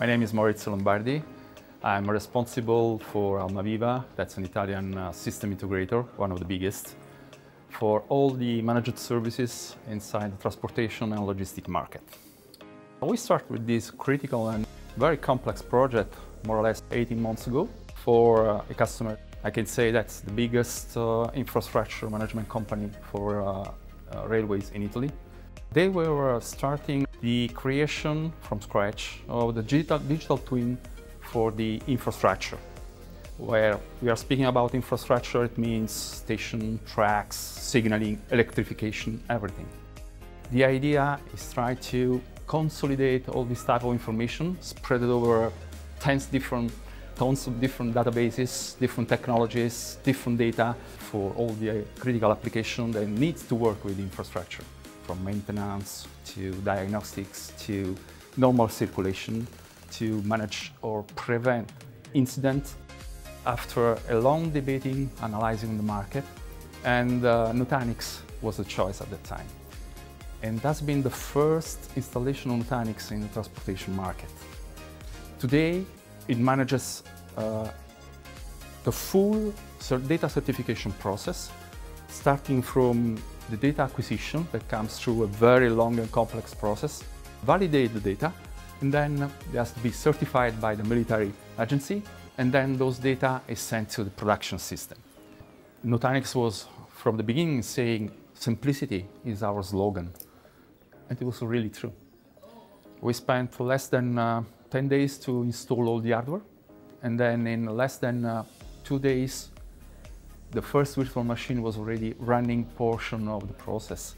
My name is Maurizio Lombardi. I'm responsible for Almaviva, that's an Italian uh, system integrator, one of the biggest, for all the managed services inside the transportation and logistic market. We started with this critical and very complex project more or less 18 months ago for uh, a customer. I can say that's the biggest uh, infrastructure management company for uh, uh, railways in Italy. They were uh, starting the creation from scratch of the digital, digital twin for the infrastructure. Where we are speaking about infrastructure, it means station, tracks, signaling, electrification, everything. The idea is try to consolidate all this type of information, spread it over tens different tons of different databases, different technologies, different data for all the critical application that needs to work with infrastructure from maintenance to diagnostics to normal circulation to manage or prevent incidents after a long debating, analyzing the market, and uh, Nutanix was the choice at that time. And that's been the first installation of Nutanix in the transportation market. Today, it manages uh, the full data certification process, starting from the data acquisition that comes through a very long and complex process, validate the data, and then it has to be certified by the military agency, and then those data is sent to the production system. Nutanix was from the beginning saying simplicity is our slogan, and it was really true. We spent less than uh, 10 days to install all the hardware, and then in less than uh, two days the first virtual machine was already running portion of the process.